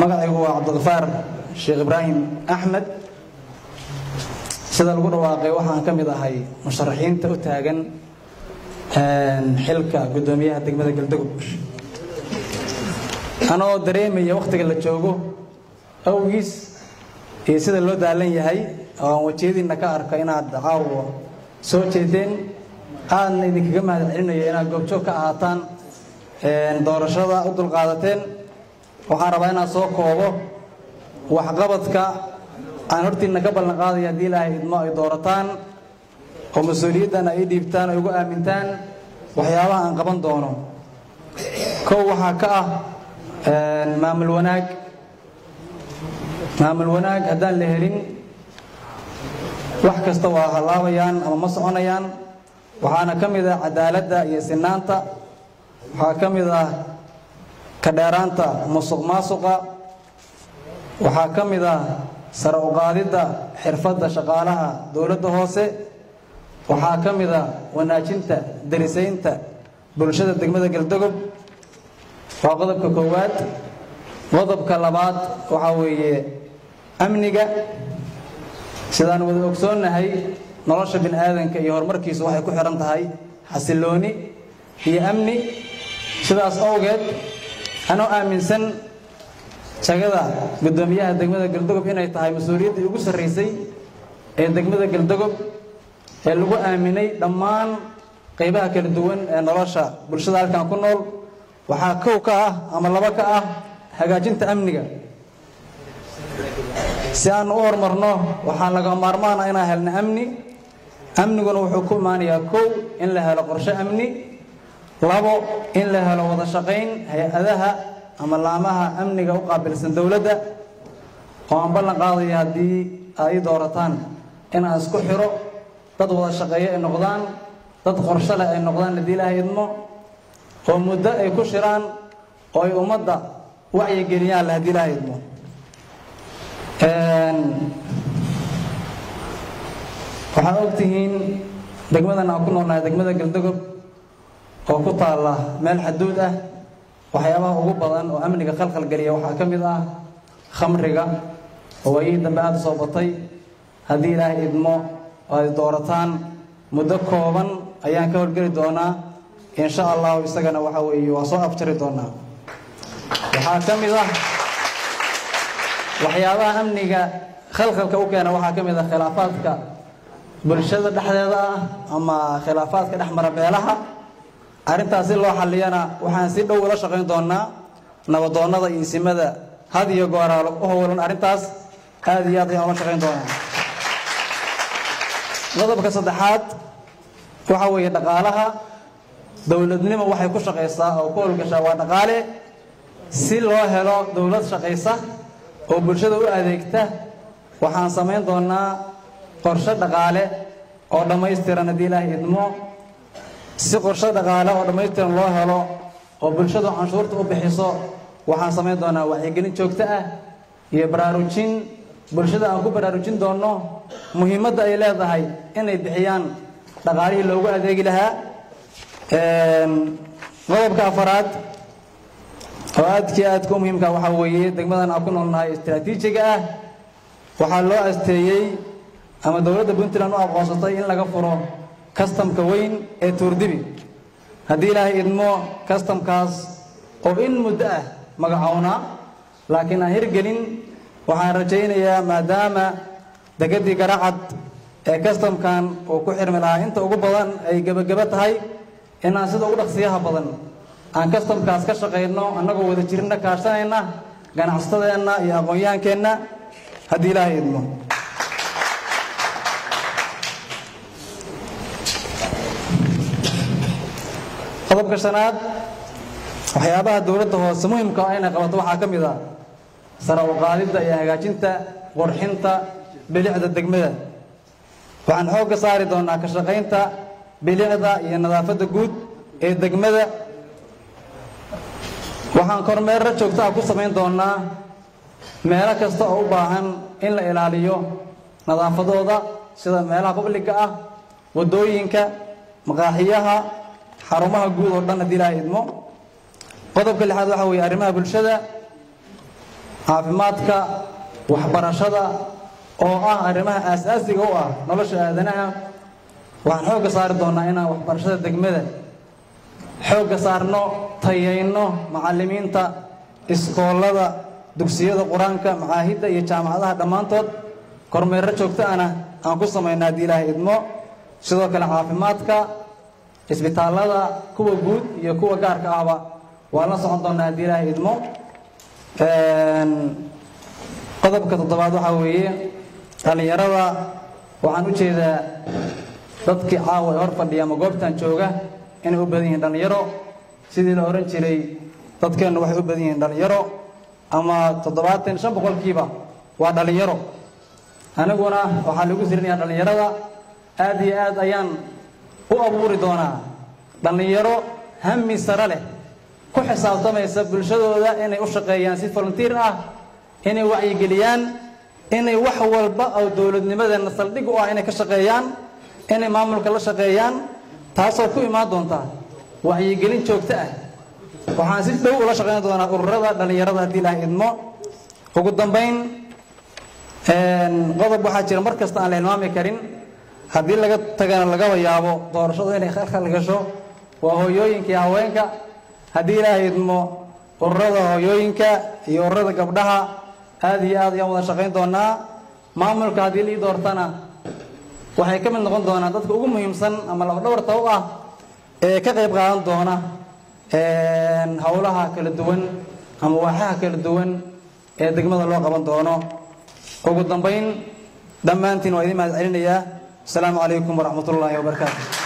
magacaygu waa cabdiqafaar sheekh ibraahim axmed. Sida lagu dhawaaqay waxaan ka mid ahay musharaxiinta u taagan xilka guddoomiyaha degmada galdogob anoo dareemaya wakhtiga la joogo awgiis iyo sida loo daalan yahay oo aan wajiyadiinna ka arka inaad caawa soo jeedeen aadna idinkaga mahad celinaya inaad goobjoog ka ahaataan doorashada u dulqaadateen waxaan rabaa inaad soo koobo waxqabadka aan hortiinna ka ballan qaadaya haddii ilaahay idmo ay doorataan oo mas'uuliyaddana ay dhiibtaan ay ugu aamintaan waxyaabaha aan qaban doono. Kow waxaa ka ah maamul wanaag. Maamul wanaag haddaan la helin wax kasta waa hallaabayaan ama ma soconayaan. Waxaana ka mid ah cadaaladda iyo sinaanta waxaa ka mid ah ka dheeraanta musuq maasuqa waxaa ka mid ah sare uqaadidda xirfadda shaqaalaha dowladda hoose waxaa ka mid ah wanaajinta darisaynta bulshada degmada galdogob waa qodobka koowaad. Qodobka labaad waxaa weeye amniga. Sidaan wada ogsoonnahay nolosha bini aadanka iyo horumarkiisu waxay ku xihan tahay xasillooni iyo amni. Sidaas awgeed anoo aaminsan jagada guddoomiyaha degmada galdogob inay tahay mas'uuliyaddii ugu sarraysay ee degmada galdogob ee lagu aaminay dhammaan qaybaha kala duwan ee nolosha bulshada halkan ku nool. Waxaa kow ka ah ama laba ka ah hagaajinta amniga. Si aan u horumarno waxaa laga maarmaana inaan helna amni. Amniguna wuxuu ku imaanayaa kow in la helo qorshe amni labo in la helo wada shaqayn hay'adaha ama laamaha amniga u qaabilsan dowladda oo aan ballan qaadaya haddii ay doorataan in aan isku xiro dad wada shaqeeyo ay noqdaan dad qorshe leh ay noqdaan haddii ilaahay idmo oo muddo ay ku shiraan oo ay ummadda wacyigeliyaan le haddii ilaahay idmo. Waxaa og tihiin degmadan aan ku noolnahay degmada galdogob oo ku taalla meel xaduud ah waxyaabaha ugu badan oo amniga khalkhal geliya waxaa ka mid ah khamriga oo waayihii dambe aada soo batay. Haddii ilaahay idmo oo ay doorataan muddo kooban ayaan ka horgeli doonaa. Insha allahu isagana waxa weeye waa soo afjari doonaa. Waxaa ka mid ah waxyaabaha amniga khalkhalka u keena waxaa ka mid ah khilaafaadka bulshada dhexdeeda ah ama khilaafaadka dhex mara beelaha arrintaas si loo xalliyana waxaan si dhow ula shaqayn doonaa nabadoonnada iyo isimada had iyo gooraa u howlan arrintaas aad iyo aad ayaan ula shaqayn doonaa. Qodobka saddexaad waxa weeye dhaqaalaha dowladnimo waxay ku shaqaysaa oo ku howlgashaa waa dhaqaale. Si loo helo dowlad shaqaysa oo bulshada u adeegta waxaan samayn doonaa qorshe dhaqaale oo dhammaystiran haddii ilaahay idmo si qorshe dhaqaale oo dhammaystiran loo helo oo bulshadu canshuurta u bixiso waxaan samayn doonaa wacyigelin joogto ah iyo baraarujin. Bulshada aan ku baraarujin doonno muhiimadda ay leedahay inay bixiyaan dhaqaalihii loogu adeegi lahaa. Qodobka afaraad oo aadkii aadka u muhiimka waxaa weeye degmadan aan ku noolnahay istraatiijiga ah. Waxaa loo asteeyey ama dowladda puntland u aqoonsatay in laga furo kastamka weyn ee tuurdibi haddii ilaahay idmo kastamkaas oo in muddo ah magacownaa laakiin aan hirgelin waxaan rajaynayaa maadaama degaddii garacad ee kastamkan uu ku xirmi lahaa inta ugu badan ay gebageba tahay inaan sida ugu dhaqsiyaha badan aan kastamkaas ka shaqayno annagoo wada jirna kaashanayna ganacsatadeenna iyo aqoon-yahankeenna haddii ilaahay idmo qodobka shanaad waxyaabaha dowladda hoose muhimka ah inay qabato waxaa ka mid ah sare uqaadidda iyo hagaajinta qurxinta bilicda degmada. Waxaan xoogga saari doonaa ka shaqaynta bilicda iyo nadaafadda guud ee degmada. Waxaan kormeerro joogto ah ku samayn doonaa meelo kasta oo u baahan in la ilaaliyo nadaafadooda sida meelaha publiga ah waddooyinka maqaaxiyaha xarumaha guud oo dhan haddii ilaaha idmo. Qodobka lixaad waxaa weeye arrimaha bulshada caafimaadka waxbarashada oo ah arrimaha aasaasiga u ah nolosha aadanaha. Waxaan xoogga saari doonnaa inaan waxbarashada degmada xoogga saarno tayayno macallimiinta iskoolada dugsiyada qur'aanka macaahidda iyo jaamacadaha dhammaantood. Kormeerro joogto ana aan ku samayno haddii ilaahay idmo. Sidoo kale caafimaadka isbitaallada kuwa guud iyo kuwa gaarka ahba waan la socon doonnaa haddii ilaahay idmo. Qodobka toddobaad waxaa weeye dhallinyarada waxaan u jeedaa dadkii caawa ee hor fadhiya ama goobtan jooga inay u badan yihiin dhallinyaro. Sidii la odhan jiray dadkeennu waxay u badan yihiin dhallinyaro. Ama toddobaatan shan boqolkiiba waa dhallinyaro. Aniguna waxaa lagu sirinayaa dhallinyarada aad iyo aad ayaan u abuuri doonaa dhallinyaro hami sare leh. Ku xisaabtamaysa bulshadooda inay u shaqeeyaan si volunteer ah inay wacyigeliyaan inay wax walba oo dowladnimadeenna saldhig u ah inay ka shaqeeyaan inay maamulka la shaqeeyaan taasoo ku imaan doonta wacyigelin joogto ah. Waxaan si dhow ula shaqayn doonaa ururada dhallinyarada haddii ilaah idmo. Ugu dambayn qodob waxaa jira mar kasta aan la hilmaami karin haddii laga tagana lagaba yaabo doorashadu inay khalkhal gasho waa hooyooyinka iyo haweenka. Haddii ilaahay idmo ururada hooyooyinka iyo ururada gabdhaha aad iyo aad ayaan wada shaqayn doonaa. Maamulka haddii lii doortana waxay ka mid noqon doonaan dadka ugu muhiimsan ama labadhabarta u ah ee ka qayb qaadan doona howlaha kala duwan ama waaxaha kala duwan ee degmada loo qaban doono. Ugu dambayn dhammaantiin waa idin mahad celinayaa asalaamu calaykum waraxmat ullaahi wabarakaatu